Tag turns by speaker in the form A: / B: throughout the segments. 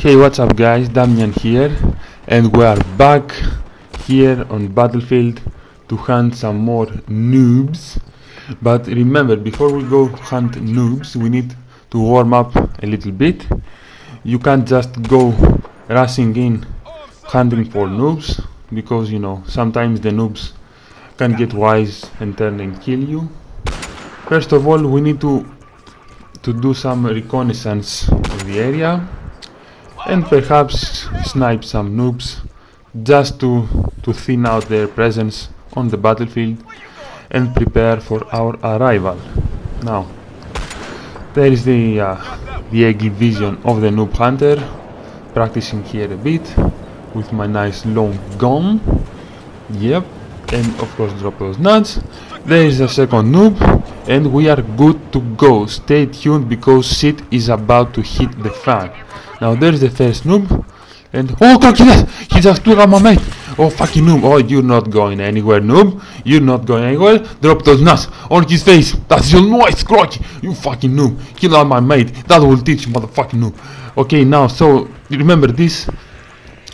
A: Hey what's up guys, Damian here and we are back here on Battlefield to hunt some more noobs. But remember before we go hunt noobs we need to warm up a little bit. You can't just go rushing in hunting for noobs because you know sometimes the noobs can get wise and turn and kill you. First of all we need to to do some reconnaissance of the area and perhaps snipe some noobs just to, to thin out their presence on the battlefield and prepare for our arrival. Now, there is the, uh, the eagle vision of the noob hunter, practicing here a bit with my nice long gun. Yep, and of course drop those nuts. There is a second noob and we are good to go. Stay tuned because shit is about to hit the fan. Now there's the first noob and oh god he just, he just took out my mate. Oh fucking noob. Oh you're not going anywhere noob. You're not going anywhere. Drop those nuts on his face. That's your noise crotch. You fucking noob. Kill out my mate. That will teach you motherfucking noob. Okay now so remember this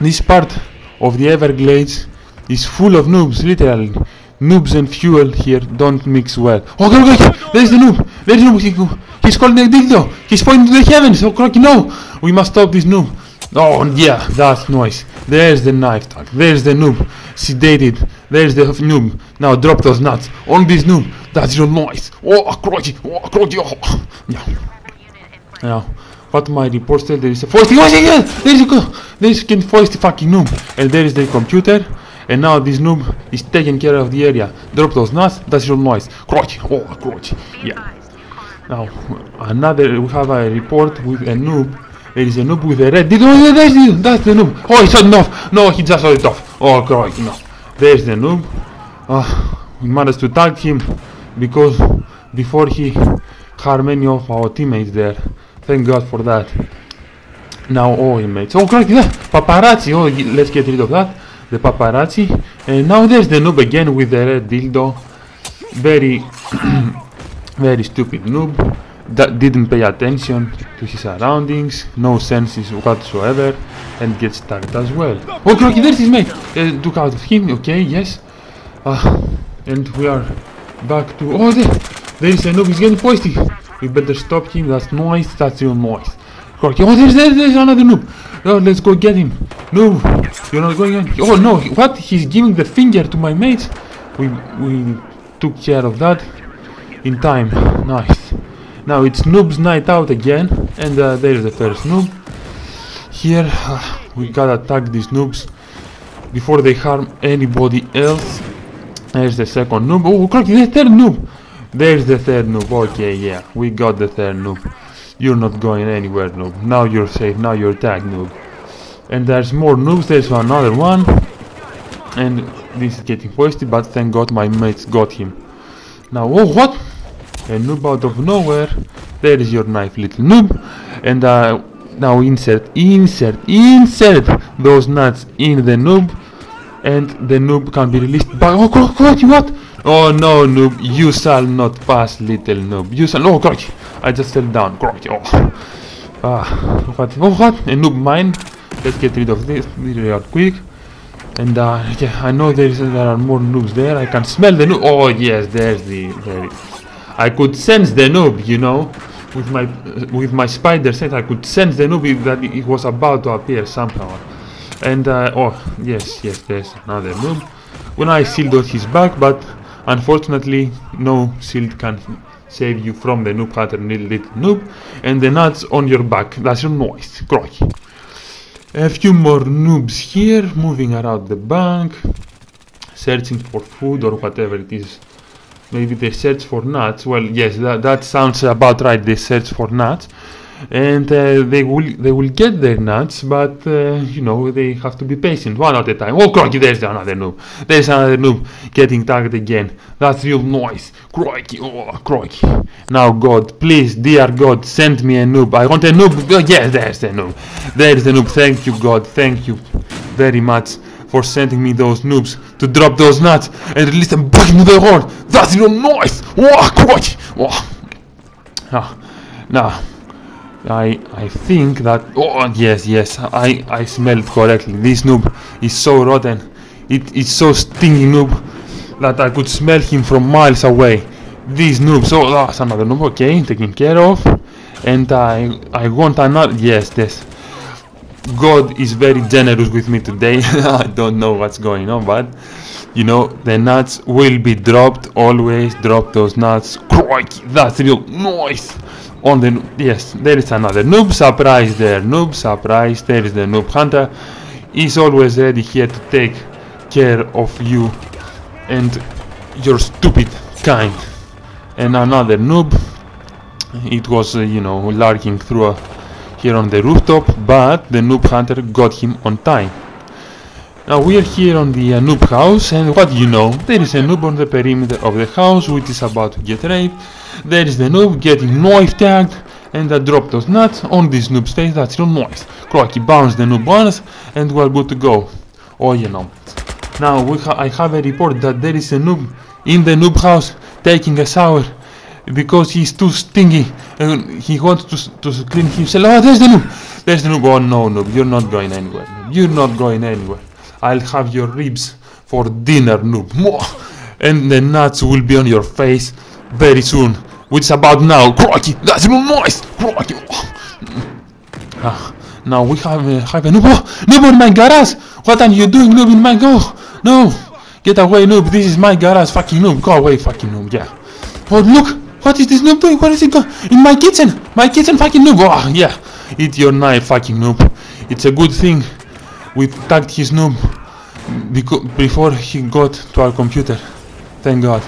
A: this part of the Everglades is full of noobs literally noobs and fuel here don't mix well. Oh, okay, there's the noob. There's the noob. He, he's calling the dildo. He's pointing to the heavens. Oh, crocky, no. We must stop this noob. Oh, yeah, that's noise. There's the knife tag. There's the noob. Sedated. There's the noob. Now drop those nuts on this noob. That's your noise. Oh, crocky. Oh, crocky. Oh. Yeah. Now, what my report said, there is a foisty. Yeah, yeah. There is a, there is a fucking noob. And there is the computer and now this noob is taking care of the area. Drop those nuts, that's your noise. Crotch, oh, crotch, yeah. Now, another, we have a report with a noob. There is a noob with a red. That's the, that's the noob. Oh, he shot it off. No, he just shot it off. Oh, crotch, no. There's the noob. Uh, we managed to tag him because before he harmed many of our teammates there. Thank God for that. Now, oh, mates. Oh, crotch, yeah. Paparazzi. Oh, let's get rid of that the paparazzi. And now there's the noob again with the red dildo. Very very stupid noob that didn't pay attention to his surroundings. No senses whatsoever and gets tagged as well. Oh crocky there's his mate. Uh, took out of him. Okay yes. Uh, and we are back to oh there there is a noob. He's getting foisty. We better stop him. That's noise. That's your noise. Crocky oh there's, there's, there's another noob oh let's go get him no, you're not going on. Oh no, what? He's giving the finger to my mates. We we took care of that in time. Nice. Now it's noob's night out again, and uh, there's the first noob. Here uh, we gotta tag these noobs before they harm anybody else. There's the second noob. Oh, crap, the third noob. There's the third noob. Okay, yeah, we got the third noob. You're not going anywhere, noob. Now you're safe. Now you're tagged, noob. And there's more noobs. There's another one. And this is getting wasted but thank god my mates got him. Now oh what? A noob out of nowhere. There is your knife little noob. And uh, now insert insert insert those nuts in the noob. And the noob can be released. By oh god, what oh no noob you shall not pass little noob you shall oh god I just fell down god oh ah what oh what a noob mine let's get rid of this real quick and uh, yeah, I know there, is, there are more noobs there. I can smell the noob. Oh yes, there's the. There I could sense the noob, you know, with my with my spider sense. I could sense the noob that it was about to appear somehow. And uh, oh yes, yes, there's another noob. When I sealed on his back, but unfortunately, no shield can save you from the noob hunter, little noob. And the nuts on your back. That's your noise, croy. A few more noobs here, moving around the bank, searching for food or whatever it is. Maybe they search for nuts. Well, yes, that, that sounds about right. They search for nuts and uh, they will they will get their nuts, but uh, you know they have to be patient, one at a time. Oh, crikey, there's another noob. There's another noob getting tagged again. That's real noise. Crikey, oh, crikey. Now, God, please, dear God, send me a noob. I want a noob. Oh, yes, there's the noob. There's the noob. Thank you, God. Thank you very much for sending me those noobs to drop those nuts and release them back into the horde. That's real noise. Oh, crikey. Oh. Ah, now. I I think that oh yes yes I I smelled correctly. This noob is so rotten. It is so stinky noob that I could smell him from miles away. This noob. So ah, that's another noob. Okay, taken care of. And I I want another. Yes, yes. God is very generous with me today. I don't know what's going on, but you know the nuts will be dropped. Always drop those nuts. Crikey, that's real noise on the yes there is another. Noob surprise there noob surprise there is the noob hunter. Is always ready here to take care of you and your stupid kind. And another noob it was uh, you know lurking through uh, here on the rooftop but the noob hunter got him on time now we are here on the uh, noob house and what do you know there is a noob on the perimeter of the house which is about to get raped there is the noob getting knife tagged and I drop those nuts on this noob's face, that's real noise. Crocky bounce the noob once and we're good to go. Oh you know. Now we ha I have a report that there is a noob in the noob house taking a shower because he's too stinky and he wants to, to clean himself. Oh there's the noob! There's the noob. Oh no noob, you're not going anywhere. You're not going anywhere. I'll have your ribs for dinner noob. And the nuts will be on your face very soon which is about now. Crikey, that's real nice. Crikey. Ah, now we have uh, have a noob. Noob in my garage. What are you doing, noob in my go? No, get away, noob. This is my garage. Fucking noob. Go away, fucking noob. Yeah. Oh look, what is this noob doing? Where is he going? In my kitchen. My kitchen, fucking noob. Oh yeah. Eat your knife, fucking noob. It's a good thing we tagged his noob before he got to our computer. Thank God.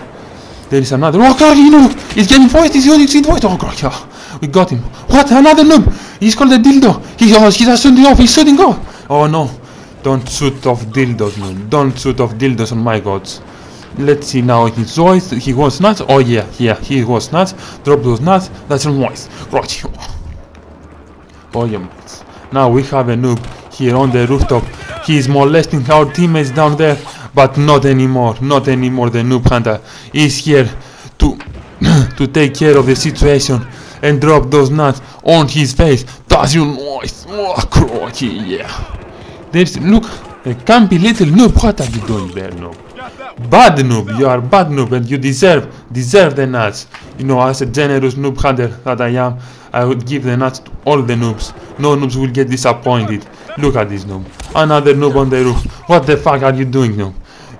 A: There is another. Oh god, you know, he's getting voiced, he's getting voiced. Oh god, yeah. we got him. What? Another noob. He's called a dildo. He, oh, he's shooting off, he's shooting off. Oh no. Don't shoot off dildos, noob. Don't shoot off dildos on my gods. Let's see now his voice. He was nuts. Oh yeah, yeah, he was nuts. Drop those nuts. That's voice. Right. Oh yeah. Now we have a noob here on the rooftop. He is molesting our teammates down there but not anymore not anymore. The noob hunter is here to to take care of the situation and drop those nuts on his face. Does you noise oh crikey yeah there's look a campy little noob. What are you doing there noob? Bad noob you are bad noob and you deserve deserve the nuts. You know as a generous noob hunter that i am i would give the nuts to all the noobs. No noobs will get disappointed look at this noob another noob on the roof what the fuck are you doing noob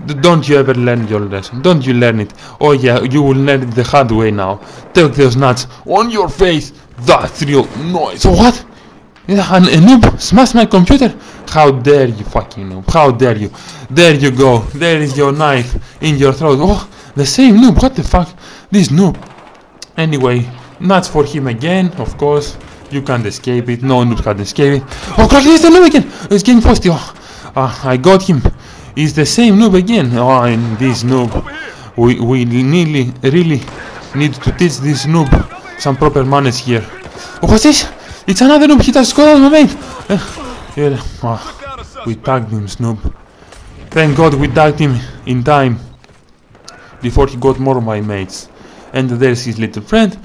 A: don't you ever learn your lesson. Don't you learn it. Oh yeah, you will learn it the hard way now. Take those nuts on your face. That's real noise. What? And a noob smash my computer? How dare you fucking noob. How dare you. There you go. There is your knife in your throat. Oh, the same noob. What the fuck? This noob. Anyway, nuts for him again, of course. You can't escape it. No noob can escape it. Oh god, he's the noob again. He's getting frosty. Oh, uh, I got him. It's the same noob again. Oh, and this noob. We, we really, really need to teach this noob some proper manners here. Oh, what's this? It's another noob. He just got on my mate. Uh, oh, we tagged him, Snoop. Thank God we tagged him in time before he got more of my mates. And there's his little friend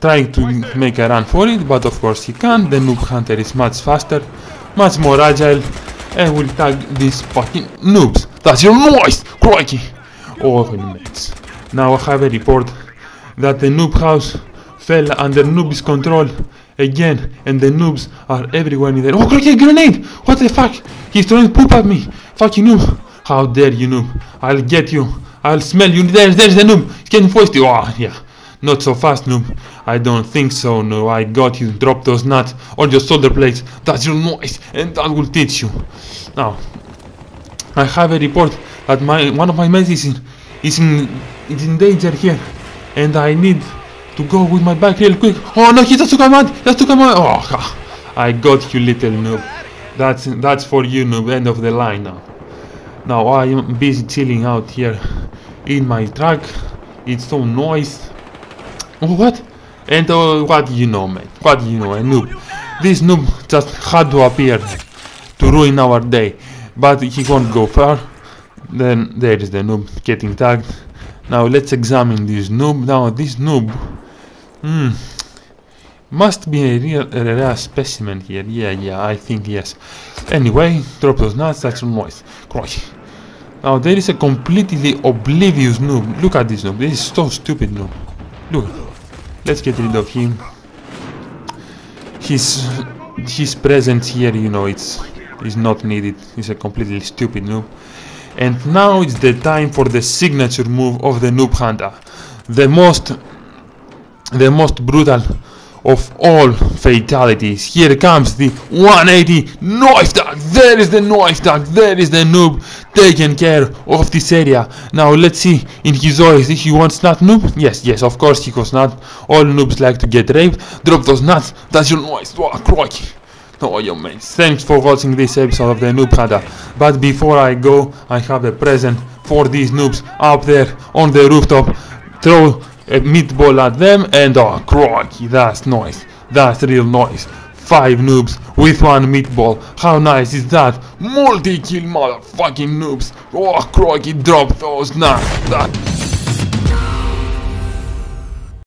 A: trying to make a run for it, but of course he can't. The noob hunter is much faster, much more agile, and we'll tag these fucking noobs. That's your noise! Crikey! Oh, mates. Now I have a report that the noob house fell under noob's control again, and the noobs are everywhere in there. Oh, crikey, grenade! What the fuck? He's throwing poop at me! Fucking noob! How dare you, noob? I'll get you! I'll smell you! There's, there's the noob! He's getting feisty! Oh, ah, yeah. Not so fast, noob. I don't think so, no. I got you. Drop those nuts on your shoulder blades. That's your noise, and that will teach you. Now, I have a report that my one of my mates is in, is in, is in danger here, and I need to go with my bike real quick. Oh no, he just took my He just took my Oh, I got you, little noob. That's that's for you, noob. End of the line now. Now I am busy chilling out here in my truck. It's so noise. What? And uh, what do you know, mate? What do you know? A noob. This noob just had to appear to ruin our day. But he won't go far. Then there is the noob getting tagged. Now let's examine this noob. Now this noob, hmm, Must be a real a rare specimen here. Yeah, yeah, I think yes. Anyway, drop those nuts, that's some noise. Crikey. Now there is a completely oblivious noob. Look at this noob. This is so stupid noob. Look. Let's get rid of him. His his presence here, you know, it's is not needed. He's a completely stupid noob. And now it's the time for the signature move of the noob hunter. The most the most brutal of all fatalities. Here comes the 180 knife duck. There is the knife duck. There is the noob taking care of this area. Now let's see in his eyes if he wants not noob. Yes, yes, of course he was not. All noobs like to get raped. Drop those nuts. That's your noise. Oh, crikey. Oh, yo, mates. Thanks for watching this episode of the Noob Hunter. But before I go, I have a present for these noobs up there on the rooftop. Throw a meatball at them and ah, oh crikey that's nice. That's real nice. Five noobs with one meatball. How nice is that? Multi-kill motherfucking noobs. Oh crikey drop those. Nuts that